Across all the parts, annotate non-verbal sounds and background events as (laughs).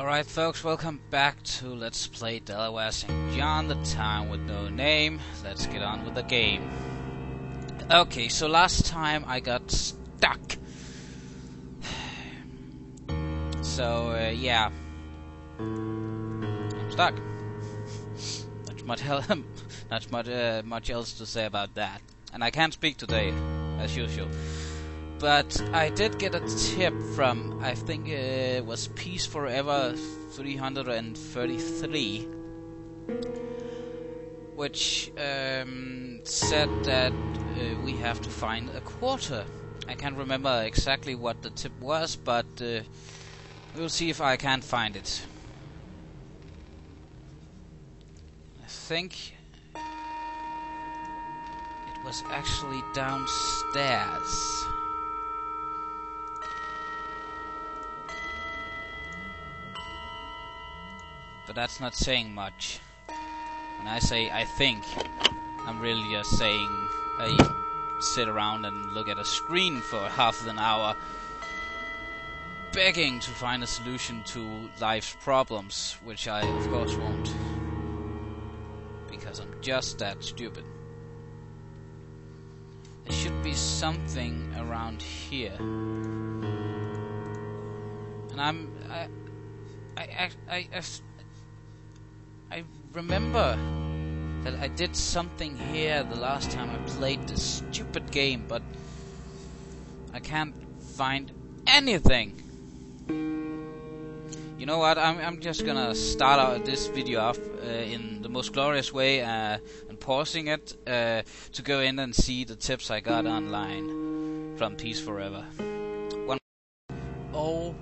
Alright folks, welcome back to Let's Play Delaware St. John, the town with no name. Let's get on with the game. Okay, so last time I got stuck. (sighs) So, uh, yeah. I'm stuck. Not much, hel- (laughs) not much, uh, much else to say about that. And I can't speak today, as usual but I did get a tip from I think it was Peace Forever 333, which um, said that uh, we have to find a quarter. I can't remember exactly what the tip was, but uh, we'll see if I can find it. I think it was actually downstairs. But that's not saying much. When I say I think, I'm really just saying I sit around and look at a screen for half an hour, begging to find a solution to life's problems, which I of course won't. Because I'm just that stupid. There should be something around here. And I'm I I I, I, I I remember that I did something here the last time I played this stupid game, but I can't find anything. You know what? I'm I'm just gonna start out this video off uh, in the most glorious way uh, and pausing it uh, to go in and see the tips I got online from Peace Forever. One. Oh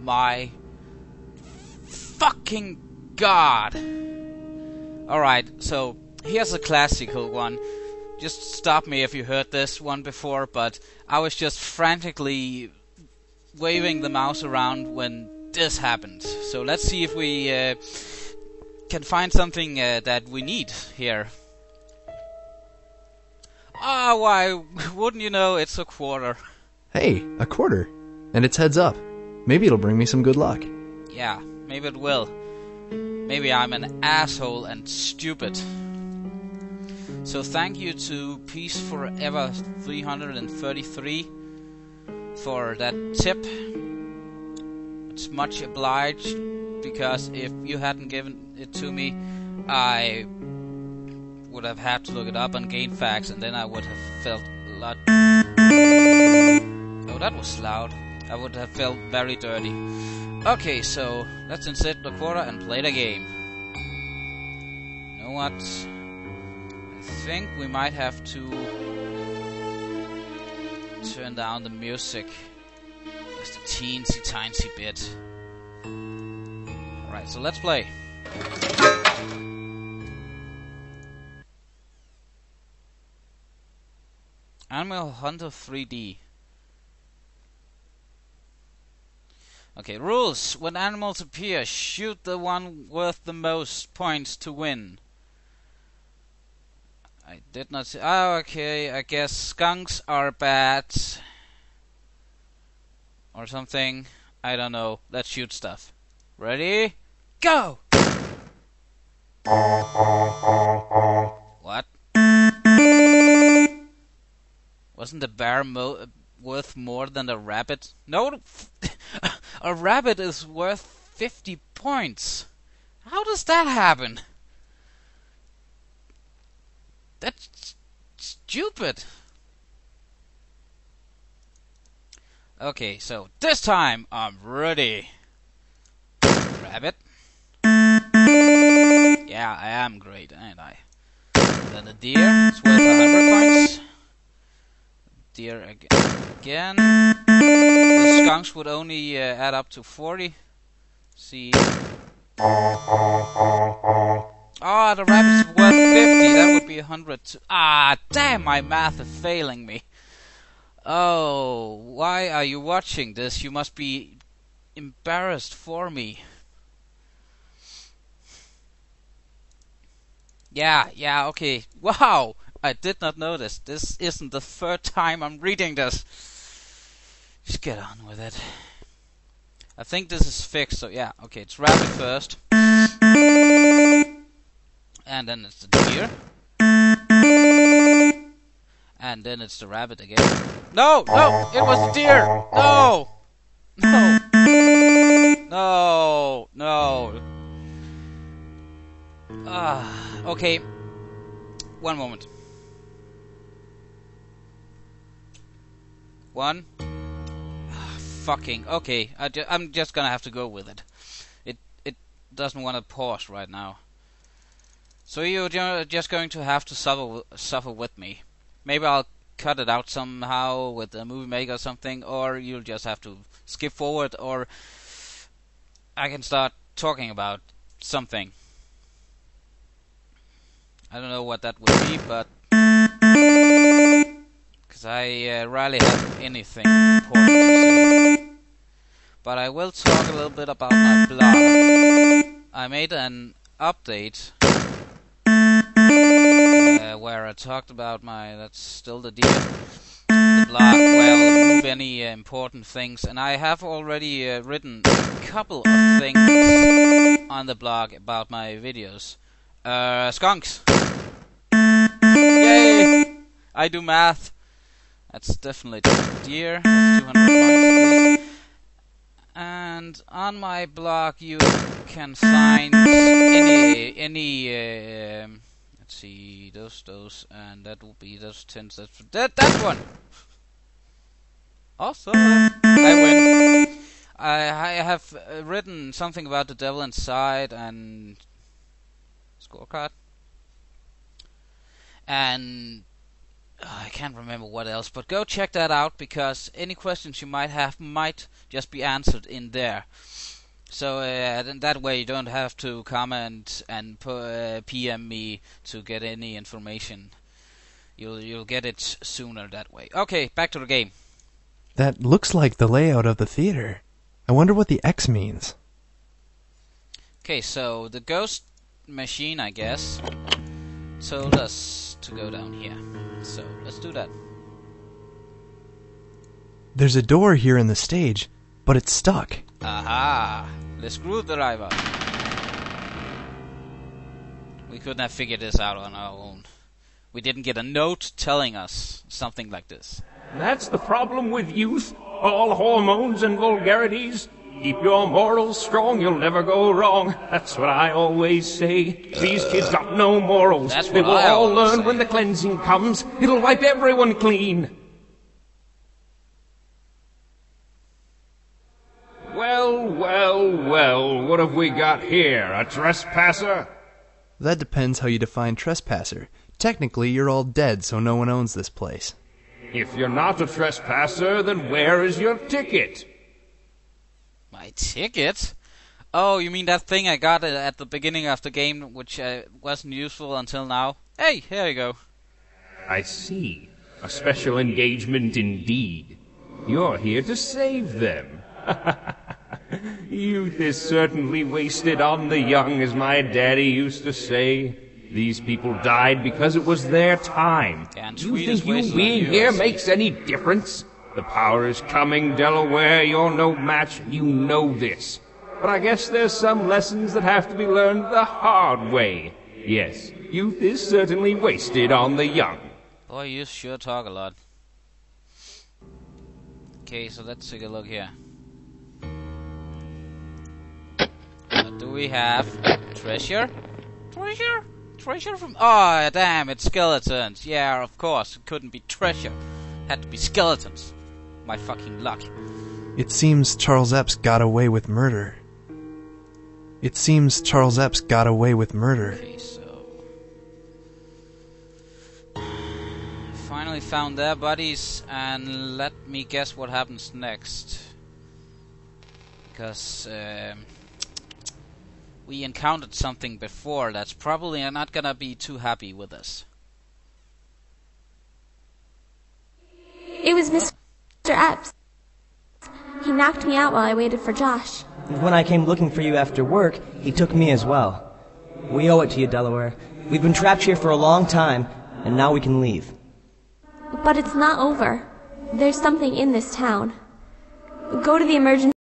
my fucking god! Alright, so here's a classical one. Just stop me if you heard this one before, but I was just frantically waving the mouse around when this happened. So let's see if we uh, can find something uh, that we need here. Ah, oh, why (laughs) wouldn't you know it's a quarter? Hey, a quarter. And it's heads up. Maybe it'll bring me some good luck. Yeah, maybe it will. Maybe I'm an asshole and stupid. So thank you to Peace Forever 333 for that tip. It's much obliged because if you hadn't given it to me, I would have had to look it up on GameFAQs and then I would have felt a lot. Oh, that was loud. I would have felt very dirty. Okay, so let's insert the quarter and play the game. You know what? I think we might have to turn down the music just a teensy tiny bit. Alright, so let's play. Animal Hunter 3D. Okay, rules. When animals appear, shoot the one worth the most points to win. I did not see. Oh, okay. I guess skunks are bad. Or something. I don't know. Let's shoot stuff. Ready? Go! What? Wasn't the bear mo worth more than the rabbit? No, (laughs) (laughs) a rabbit is worth 50 points. How does that happen? That's stupid. Okay, so this time I'm ready. Rabbit. Yeah, I am great, ain't I? Then a deer, it's worth 100 points. Deer again. The skunks would only uh, add up to 40. See. Ah, oh, the rabbit's worth 50. That would be 100. Ah, damn, my math is failing me. Oh, why are you watching this? You must be embarrassed for me. Yeah, yeah, okay. Wow! I did not notice. This isn't the third time I'm reading this. Just get on with it. I think this is fixed, so yeah, okay, it's rabbit first. And then it's the deer. And then it's the rabbit again. No, no, it was the deer! No! No! No, no. Ah, okay. One moment. One. Ah, fucking. Okay, I ju- I'm just gonna have to go with it. It it doesn't want to pause right now. So you're just going to have to suffer suffer with me. Maybe I'll cut it out somehow with a movie maker or something, or you'll just have to skip forward, or I can start talking about something. I don't know what that would be, but I uh, rarely have anything important to say. But I will talk a little bit about my blog. I made an update uh, where I talked about my that's still the deal the blog where I'll remove any uh, important things, and I have already uh, written a couple of things on the blog about my videos. Uh, skunks. Yay! I do math. That's definitely deer. That's 200 points at least. And on my blog you can find any any. um let's see those those and that will be those tens. That's that that one. Awesome! I win. I I have uh, written something about the devil inside and scorecard and I can't remember what else, but go check that out because any questions you might have might just be answered in there. So uh, that way you don't have to comment and pu- uh, PM me to get any information. You'll you'll get it sooner that way. Okay, back to the game. That looks like the layout of the theater. I wonder what the X means. Okay, so the ghost machine, I guess, told us to go down here. So let's do that. There's a door here in the stage, but it's stuck. Aha! The screwdriver. We couldn't have figured this out on our own. We didn't get a note telling us something like this. That's the problem with youth. All hormones and vulgarities. Keep your morals strong, you'll never go wrong. That's what I always say. These kids got no morals. That's they what will I all learn say. when the cleansing comes. It'll wipe everyone clean. Well, well, well, what have we got here? A trespasser? That depends how you define trespasser. Technically, you're all dead, so no one owns this place. If you're not a trespasser, then where is your ticket? My ticket? Oh, you mean that thing I got at the beginning of the game, which uh, wasn't useful until now? Hey, here you go. I see. A special engagement indeed. You're here to save them. (laughs) Youth is certainly wasted on the young, as my daddy used to say. These people died because it was their time. Yeah, and you is think you being here makes any difference? The power is coming, Delaware. You're no match. You know this. But I guess there's some lessons that have to be learned the hard way. Yes, youth is certainly wasted on the young. Boy, you sure talk a lot. Okay, so let's take a look here. What do we have? Treasure? Treasure? Treasure from. Oh, damn, it's skeletons. Yeah, of course. It couldn't be treasure. Had to be skeletons. My fucking luck. It seems Charles Epps got away with murder. It seems Charles Epps got away with murder. Okay, so. Finally found their bodies, and let me guess what happens next. Because um, we encountered something before that's probably not gonna be too happy with us. It was Mr. Epps. He knocked me out while I waited for Josh. When I came looking for you after work, he took me as well. We owe it to you, Delaware. We've been trapped here for a long time, and now we can leave. But it's not over. There's something in this town. Go to the emergency